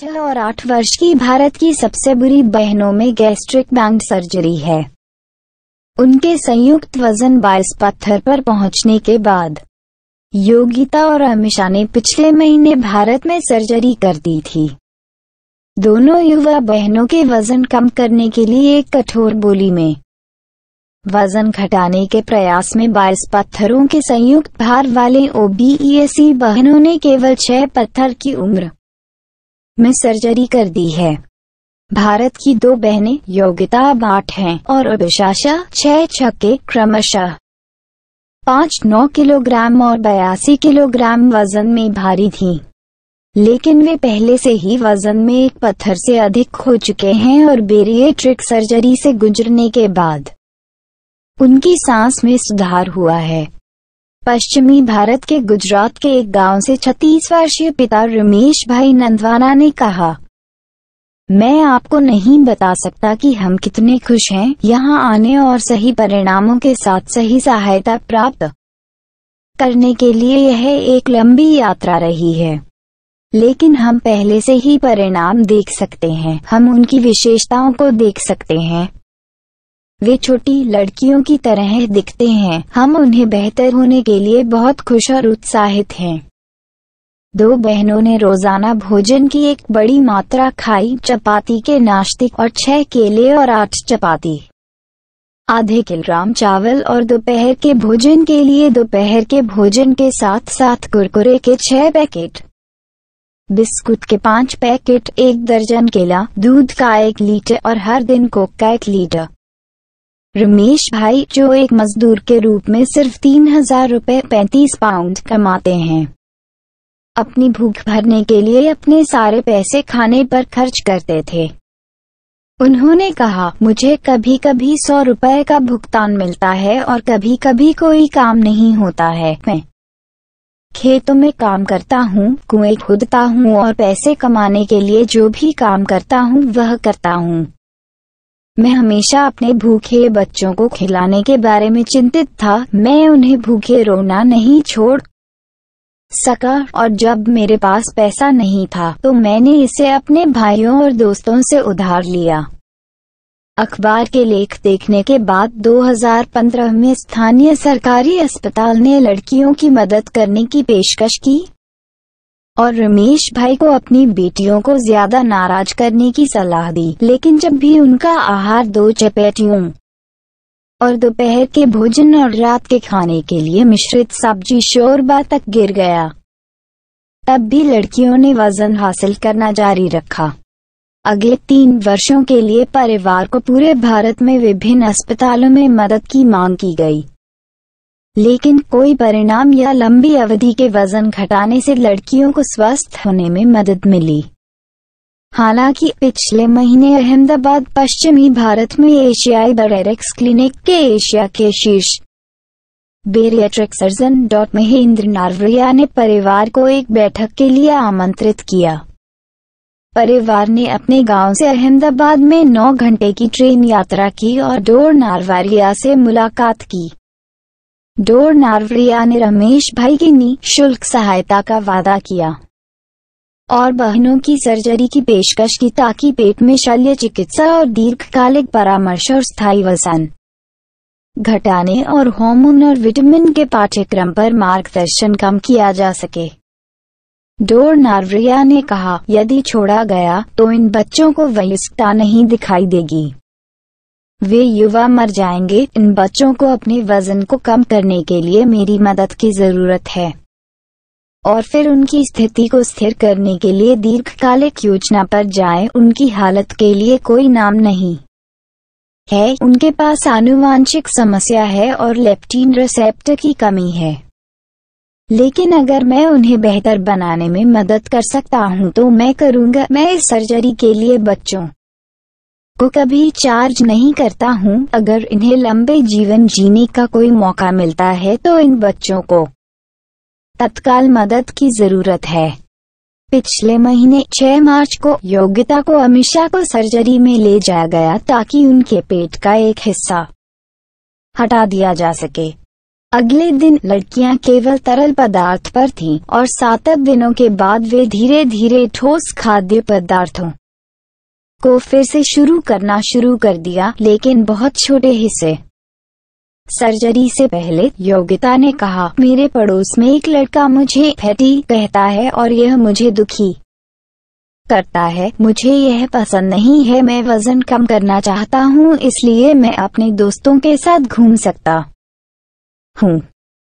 छह और आठ वर्ष की भारत की सबसे बुरी बहनों में गैस्ट्रिक बैंड सर्जरी है। उनके संयुक्त वज़न बाईस पत्थर पर पहुँचने के बाद, योगिता और अमिशा ने पिछले महीने भारत में सर्जरी कर दी थी। दोनों युवा बहनों के वज़न कम करने के लिए एक कठोर बोली में, वज़न घटाने के प्रयास में 22 पत्थरों के संयुक्त भार वाले ओबीईएसी बहनों ने केवल छह पत्थर की उम्र में सर्जरी कर दी है। भारत की दो बहनें योगिता बाट हैं और अभिशाशा छह छक्के क्रमशः। पाँच नौ किलोग्राम और बयासी किलोग्राम वज़न में भारी थीं। लेकिन वे पहले से ही वज़न में एक पत्थर से अधिक हो चुके हैं और बेरिएट्रिक सर्जरी से गुजरने के बाद उनकी सांस में सुधार हुआ है। पश्चिमी भारत के गुजरात के एक गाँव से 36 वर्षीय पिता रमेश भाई नंदवाना ने कहा, मैं आपको नहीं बता सकता कि हम कितने खुश हैं, यहाँ आने और सही परिणामों के साथ सही सहायता प्राप्त करने के लिए यह एक लंबी यात्रा रही है। लेकिन हम पहले से ही परिणाम देख सकते हैं, हम उनकी विशेषताओं को देख सकते हैं। वे छोटी लड़कियों की तरह दिखते हैं। हम उन्हें बेहतर होने के लिए बहुत खुश और उत्साहित हैं। दो बहनों ने रोज़ाना भोजन की एक बड़ी मात्रा खाई, चपाती के नाश्ते और छह केले और आठ चपाती। आधे किलोग्राम चावल और दोपहर के भोजन के लिए दोपहर के भोजन के साथ साथ कुरकुरे के छह पैकेट। बिस्कुट के पाँच पैकेट, एक दर्जन केला, दूध का एक लीटर और हर दिन कोक का एक लीटर। रमेश भाई, जो एक मजदूर के रूप में सिर्फ़ तीन हज़ार रूपए पैंतीस पाउंड कमाते हैं। अपनी भूख भरने के लिए अपने सारे पैसे खाने पर खर्च करते थे। उन्होंने कहा, मुझे कभी कभी सौ रुपए का भुगतान मिलता है और कभी कभी कोई काम नहीं होता है। मैं खेतों में काम करता हूँ, कुएँ खोदता हूँ और पैसे कमाने के लिए जो भी काम करता हूँ, वह करता हूँ। मैं हमेशा अपने भूखे बच्चों को खिलाने के बारे में चिंतित था। मैं उन्हें भूखे रोना नहीं छोड़ सका और जब मेरे पास पैसा नहीं था तो मैंने इसे अपने भाइयों और दोस्तों से उधार लिया। अखबार के लेख देखने के बाद 2015 में स्थानीय सरकारी अस्पताल ने लड़कियों की मदद करने की पेशकश की। और रमेश भाई को अपनी बेटियों को ज़्यादा नाराज़ करने की सलाह दी, लेकिन जब भी उनका आहार दो चपेटियों और दोपहर के भोजन और रात के खाने के लिए मिश्रित सब्ज़ी शोरबा तक गिर गया, तब भी लड़कियों ने वज़न हासिल करना जारी रखा। अगले तीन वर्षों के लिए परिवार को पूरे भारत में विभिन्न अस्पतालों में मदद की मांग की गई। लेकिन कोई परिणाम या लंबी अवधि के वज़न घटाने से लड़कियों को स्वस्थ होने में मदद मिली। हालाँकि पिछले महीने अहमदाबाद, पश्चिमी भारत में एशियाई बरेरिक्स क्लिनिक के एशिया के शीर्ष बेरियाट्रिक सर्जन डॉट महेंद्र नारवरिया ने परिवार को एक बैठक के लिए आमंत्रित किया। परिवार ने अपने गाँव से अहमदाबाद में नौ घंटे की ट्रेन यात्रा की और डोर नारवारिया से मुलाकात की। डोर नारवरिया ने रमेश भाई की निःशुल्क सहायता का वादा किया। और बहनों की सर्जरी की पेशकश की ताकि पेट में शल्य चिकित्सा और दीर्घकालिक परामर्श और स्थायी वज़न घटाने और हार्मोन और विटामिन के पाठ्यक्रम पर मार्गदर्शन कम किया जा सके। डोर नारवरिया ने कहा, यदि छोड़ा गया तो इन बच्चों को वयस्कता नहीं दिखाई देगी। वे युवा मर जाएँगे। इन बच्चों को अपने वज़न को कम करने के लिए मेरी मदद की ज़रूरत है। और फिर उनकी स्थिति को स्थिर करने के लिए दीर्घकालिक योजना पर जाएँ। उनकी हालत के लिए कोई नाम नहीं है। उनके पास आनुवांशिक समस्या है और लेप्टीन रिसेप्टर की कमी है। लेकिन अगर मैं उन्हें बेहतर बनाने में मदद कर सकता हूँ तो मैं करूँगा। मैं इस सर्जरी के लिए बच्चों को कभी चार्ज नहीं करता हूँ। अगर इन्हें लंबे जीवन जीने का कोई मौका मिलता है तो इन बच्चों को तत्काल मदद की ज़रूरत है। पिछले महीने 6 मार्च को योग्यता को अमिशा को सर्जरी में ले जाया गया ताकि उनके पेट का एक हिस्सा हटा दिया जा सके। अगले दिन लड़कियाँ केवल तरल पदार्थ पर थीं और सात दिनों के बाद वे धीरे धीरे ठोस खाद्य पदार्थों को फिर से शुरू करना शुरू कर दिया, लेकिन बहुत छोटे हिस्से। सर्जरी से पहले योगिता ने कहा, मेरे पड़ोस में एक लड़का मुझे फैटी कहता है और यह मुझे दुखी करता है। मुझे यह पसंद नहीं है, मैं वज़न कम करना चाहता हूँ, इसलिए मैं अपने दोस्तों के साथ घूम सकता हूँ।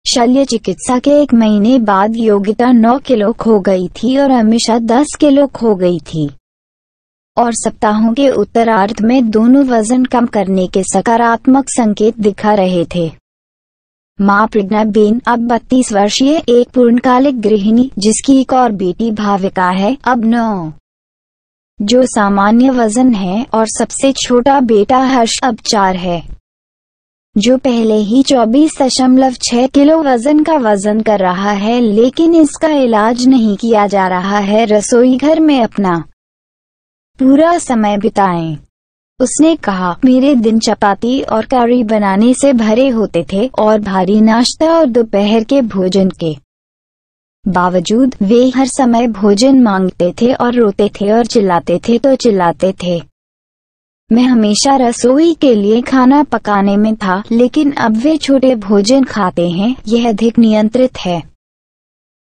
शल्य चिकित्सा के एक महीने बाद योगिता 9 किलो खो गई थी और हमेशा 10 किलो खो गई थी। और सप्ताहों के उत्तरार्ध में दोनों वज़न कम करने के सकारात्मक संकेत दिखा रहे थे। माँ प्रज्ञा बेन अब बत्तीस वर्षीय एक पूर्णकालिक गृहिणी, जिसकी एक और बेटी भाविका है, अब नौ। जो सामान्य वज़न है और सबसे छोटा बेटा हर्ष अब चार है। जो पहले ही चौबीस दशमलव छह किलो वज़न का वज़न कर रहा है, लेकिन इसका इलाज नहीं किया जा रहा है रसोई घर में अपना पूरा समय बिताएँ। उसने कहा, मेरे दिन चपाती और करी बनाने से भरे होते थे और भारी नाश्ता और दोपहर के भोजन के बावजूद वे हर समय भोजन मांगते थे और रोते थे और चिल्लाते थे तो चिल्लाते थे मैं हमेशा रसोई के लिए खाना पकाने में था, लेकिन अब वे छोटे भोजन खाते हैं, यह अधिक नियंत्रित है